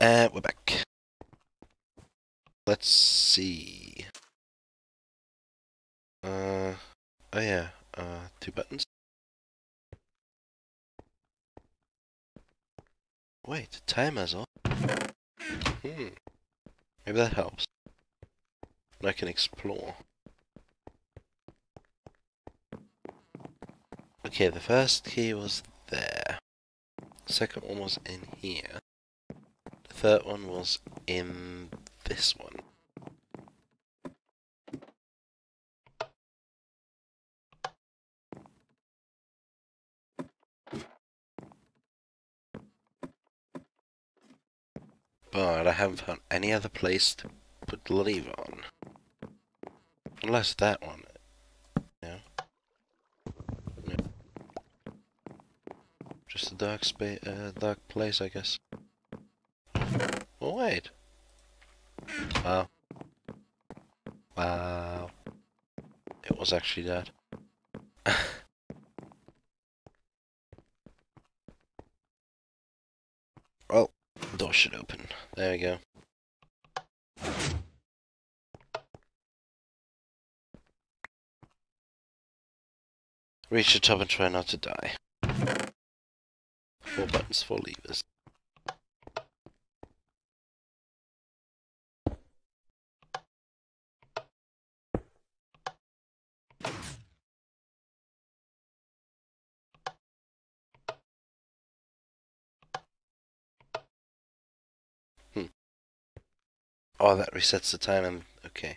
Uh, we're back. Let's see. Uh, oh yeah, uh, two buttons. Wait, timer's on. Hmm. Maybe that helps. And I can explore. Okay, the first key was there. Second one was in here. Third one was in this one. But I haven't found any other place to put the lever on. Unless that one. Yeah. No. Just a dark space, uh, dark place, I guess. Oh wait. Wow. Wow. It was actually that. well, oh, door should open. There we go. Reach the top and try not to die. Four buttons, four levers. Oh, that resets the time. I'm okay.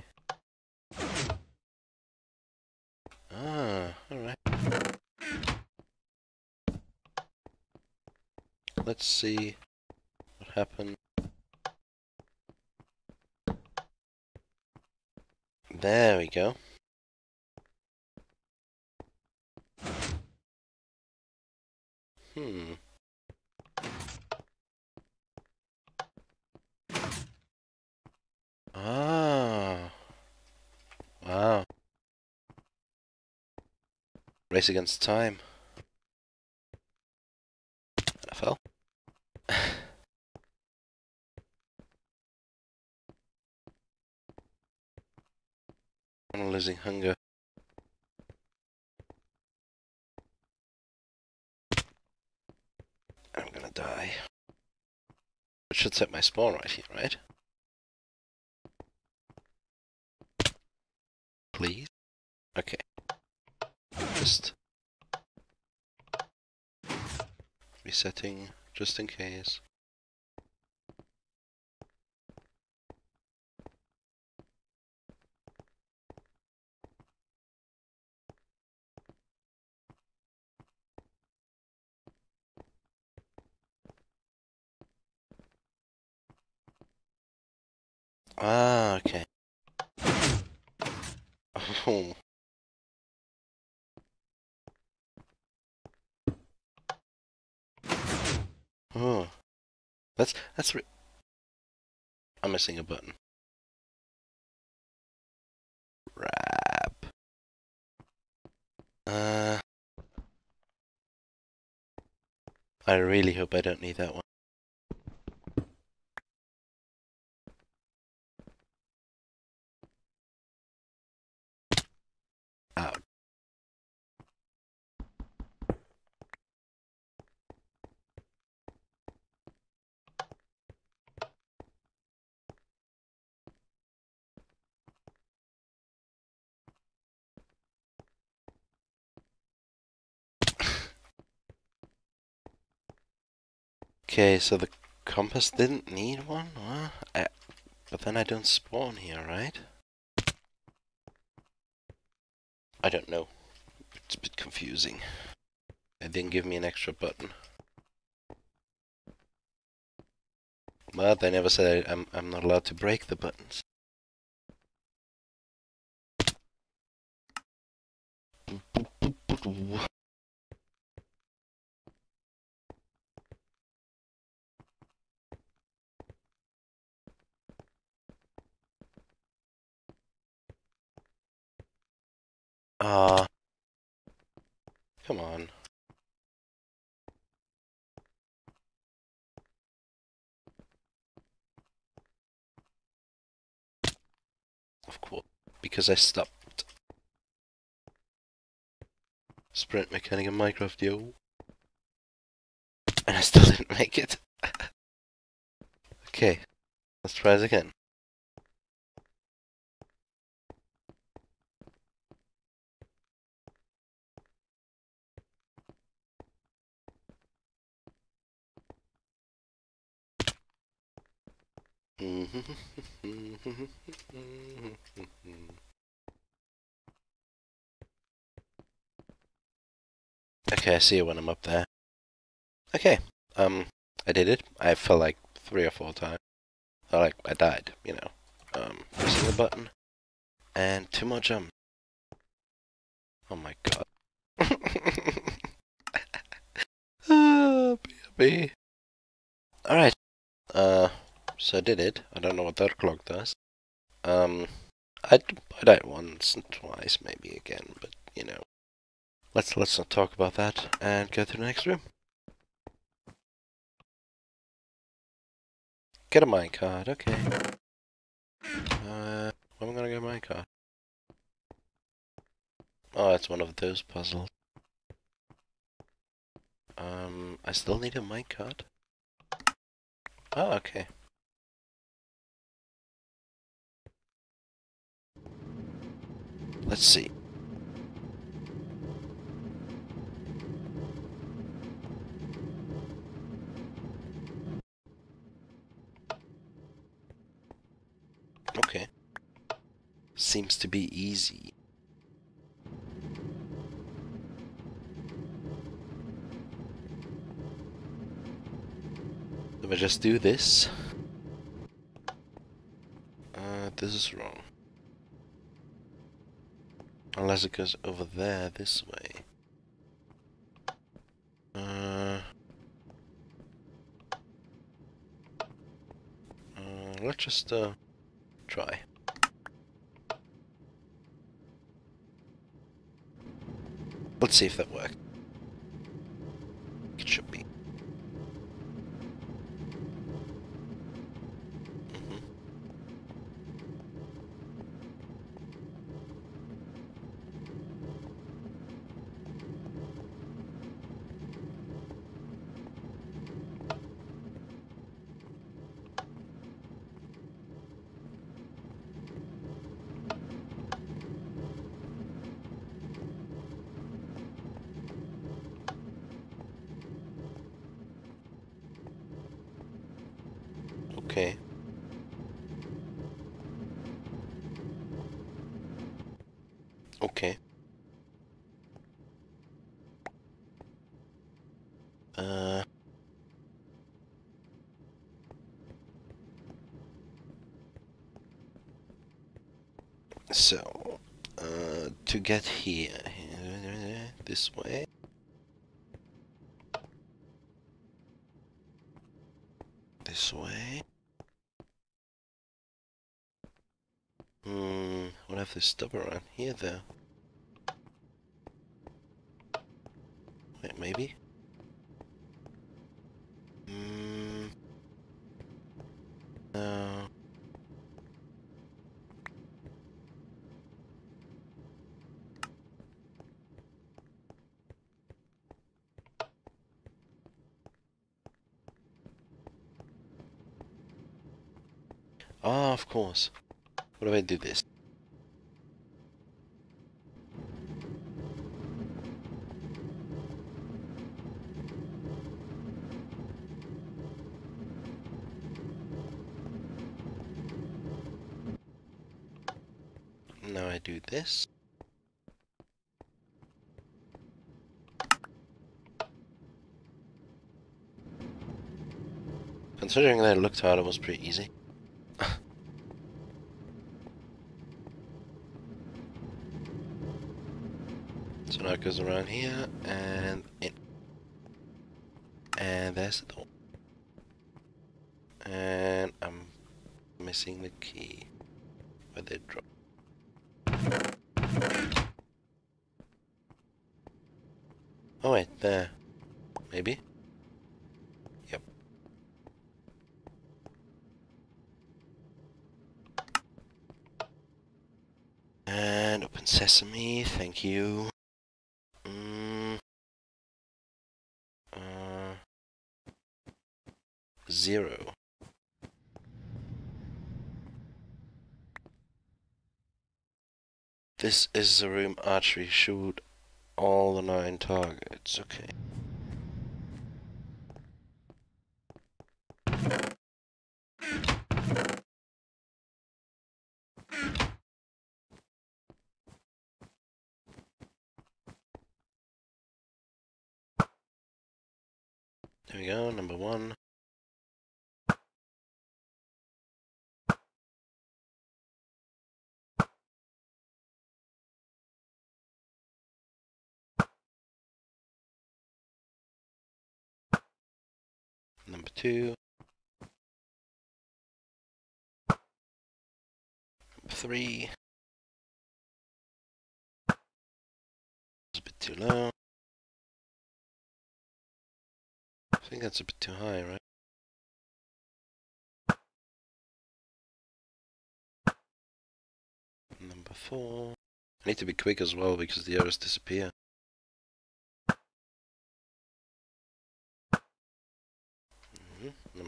Ah, alright. Let's see what happened. There we go. Hmm. Ah. Wow. Race against time. I'm losing hunger. I'm gonna die. It should set my spawn right here, right? Please? Okay. Resetting just in case. Ah, okay. Oh. Oh. That's that's I'm missing a button. Wrap. Uh I really hope I don't need that one. Out. Okay, so the compass didn't need one? Huh? I, but then I don't spawn here, right? I don't know. It's a bit confusing. They didn't give me an extra button. But they never said I, I'm, I'm not allowed to break the buttons. Uh, come on. Of course, because I stopped. Sprint mechanic and Minecraft, yo. And I still didn't make it. okay, let's try this again. Okay, I see you when I'm up there. Okay, um, I did it. I fell like three or four times. Or like, I died, you know. Um, pressing the button. And two more jumps. Oh my god. ah. Alright. Uh, so I did it. I don't know what that clock does. Um, I, I died once and twice, maybe again, but, you know. Let's, let's not talk about that and go to the next room. Get a minecart, okay. Uh, where am I gonna get a minecart? Oh, it's one of those puzzles. Um, I still need a minecart. Oh, okay. Let's see. Okay. Seems to be easy. If I just do this. Uh, this is wrong. Unless it goes over there this way. Uh, uh, let's just uh, try. Let's see if that works. It should be. Mhm. Okay. Okay. Uh. So, uh, to get here, this way. This way. If there's stuff around here though? Wait, maybe? Hmm. No. Ah, of course. What if I do this? Now I do this. Considering that it looked hard, it was pretty easy. So now it goes around here and in. And there's the door. And I'm missing the key. Where they drop. Oh wait, there. Maybe? And open sesame, thank you. Mm. Uh, zero. This is the room archery shoot all the nine targets, okay. Two. Three. It's a bit too low. I think that's a bit too high, right? Number four. I need to be quick as well because the arrows disappear.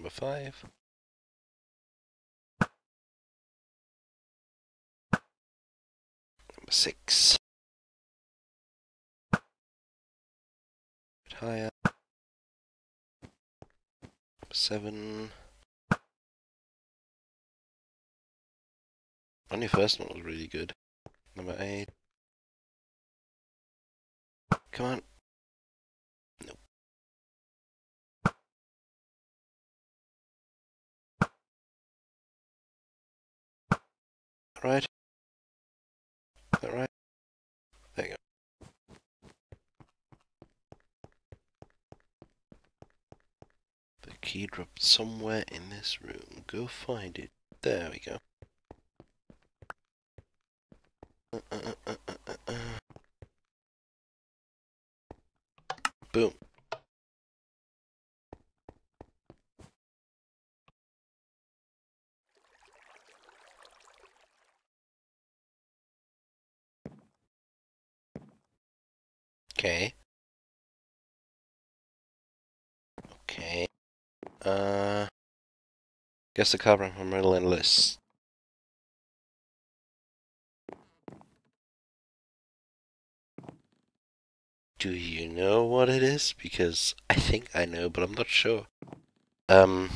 Number five. Number six. bit higher. Number seven. Only first one was really good. Number eight. Come on. Right. Is that right? There you go. The key dropped somewhere in this room. Go find it. There we go. Uh, uh, uh, uh, uh, uh. Boom. Okay. Okay. Uh. Guess the cover from Merlin list. Do you know what it is? Because I think I know, but I'm not sure. Um.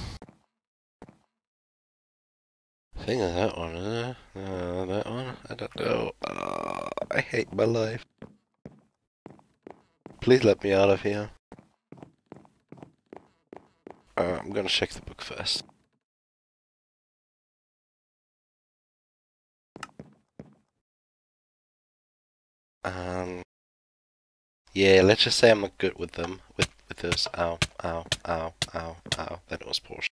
I think of that one, uh, uh, that one? I don't know. Uh, I hate my life. Please let me out of here. Uh, I'm gonna check the book first. Um, yeah, let's just say I'm not good with them. With with this. Ow, ow, ow, ow, ow. That was Porsche.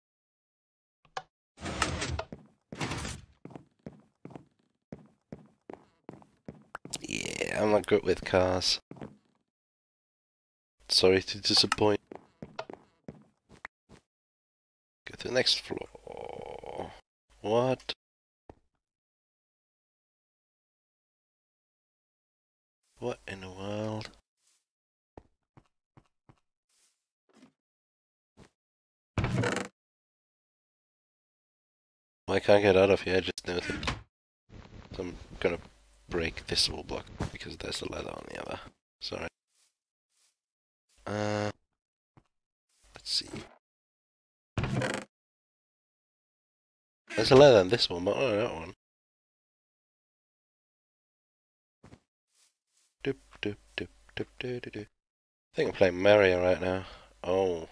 Yeah, I'm not good with cars. Sorry to disappoint. Go to the next floor. What? What in the world? Well, I can't get out of here, I just noted. So I'm gonna break this wall block because there's a ladder on the other. Sorry. Uh, let's see. There's a leather on this one, but not that one. Doop doop doop doop doop doop. doop. I think I'm playing Mario right now. Oh.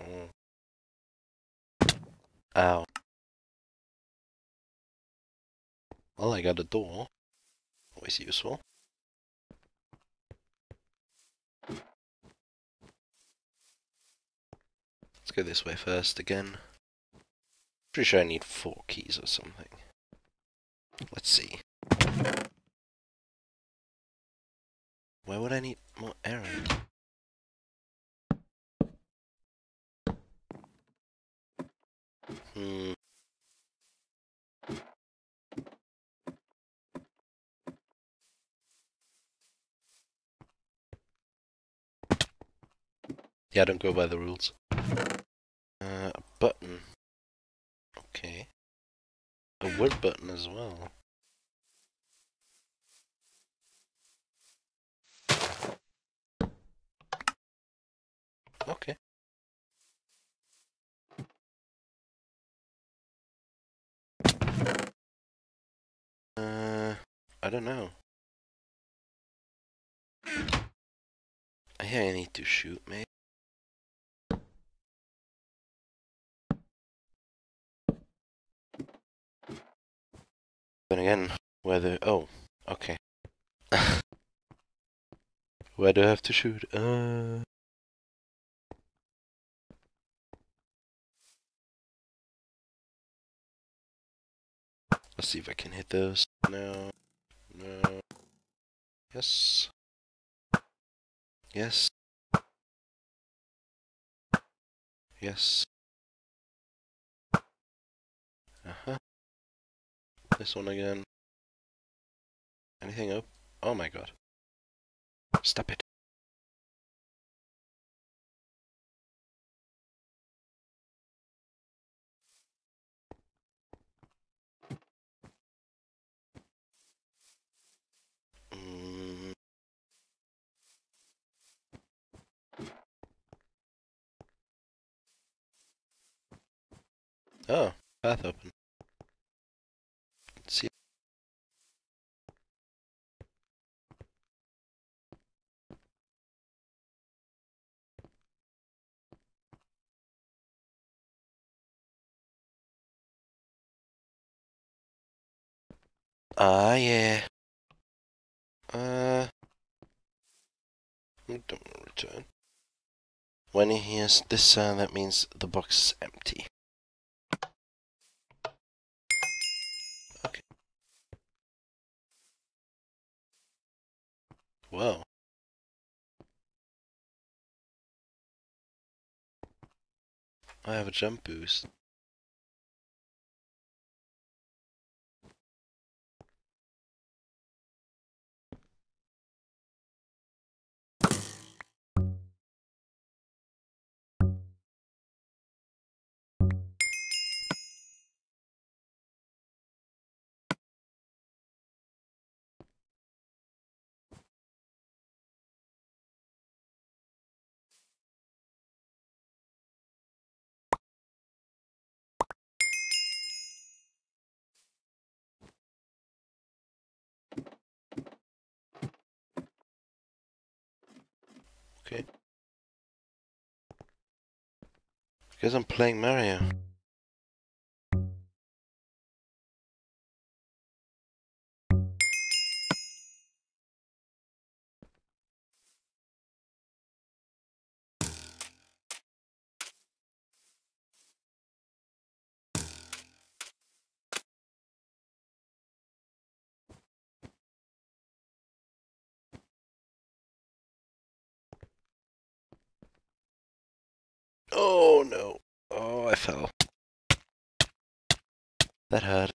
Oh. Ow. Well, I got a door. Always useful. Let's go this way first again. Pretty sure I need four keys or something. Let's see. Where would I need more arrows? Hmm. Yeah, don't go by the rules. Button. Okay. A wood button as well. Okay. Uh, I don't know. I think I need to shoot, maybe. Again, whether oh, okay. Where do I have to shoot? Uh. Let's see if I can hit those. No. No. Yes. Yes. Yes. This one again. Anything up? Oh my god. Stop it. Mm. Oh, path open. Ah, yeah. Uh, don't return. When he hears this sound, that means the box is empty. Okay. Whoa. I have a jump boost. Okay. Because I'm playing Mario. Oh no. Oh, I fell. That hurt.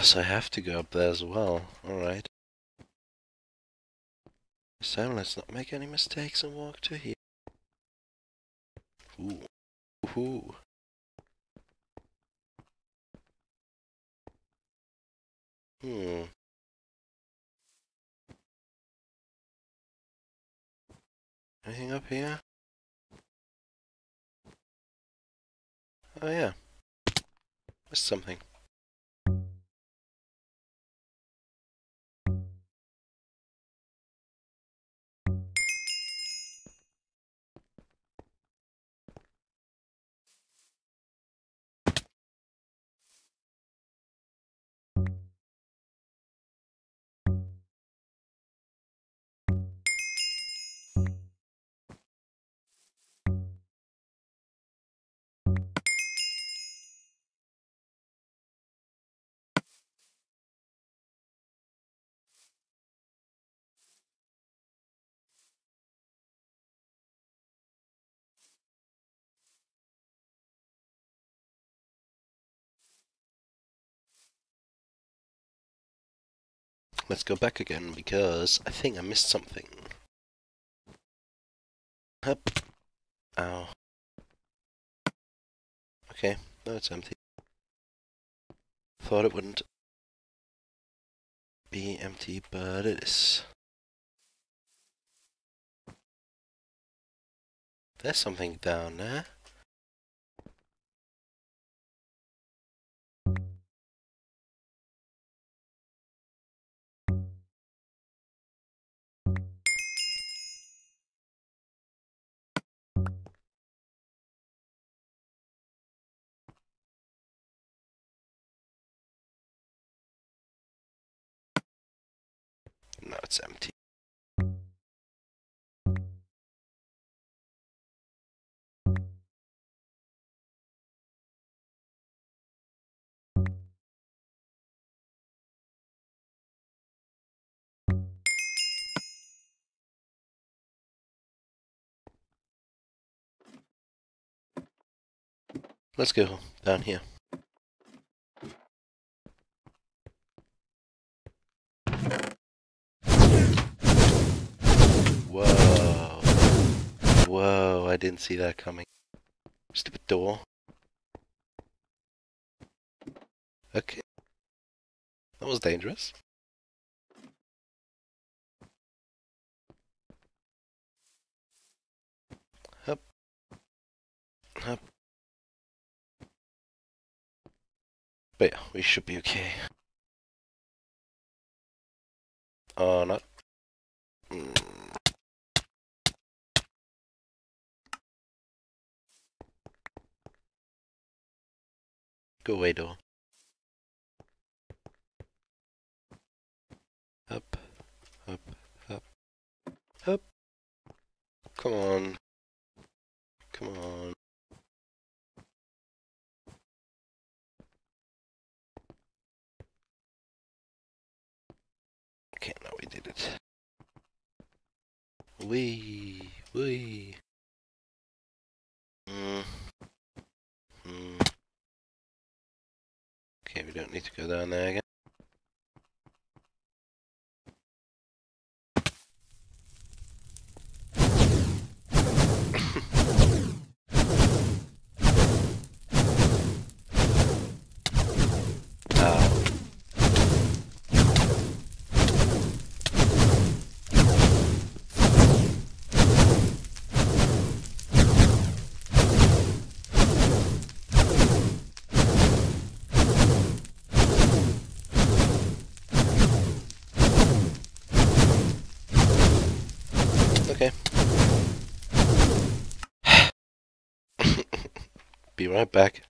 so I have to go up there as well. Alright. So let's not make any mistakes and walk to here. Ooh. Ooh. Hmm. Anything up here? Oh yeah. Missed something. Let's go back again because I think I missed something. Up. Ow. Okay, no, it's empty. Thought it wouldn't be empty, but it is. There's something down there. It's empty. Let's go down here. Whoa. Whoa, I didn't see that coming. Stupid door. Okay. That was dangerous. Up. Up. But yeah, we should be okay. Oh, not. Mm. Go away, door. Up, up, up, up. Come on. Come on. Okay, now we did it. Wee, wee. Mm. Mm. Okay, we don't need to go down there again. Ow. Okay. Be right back.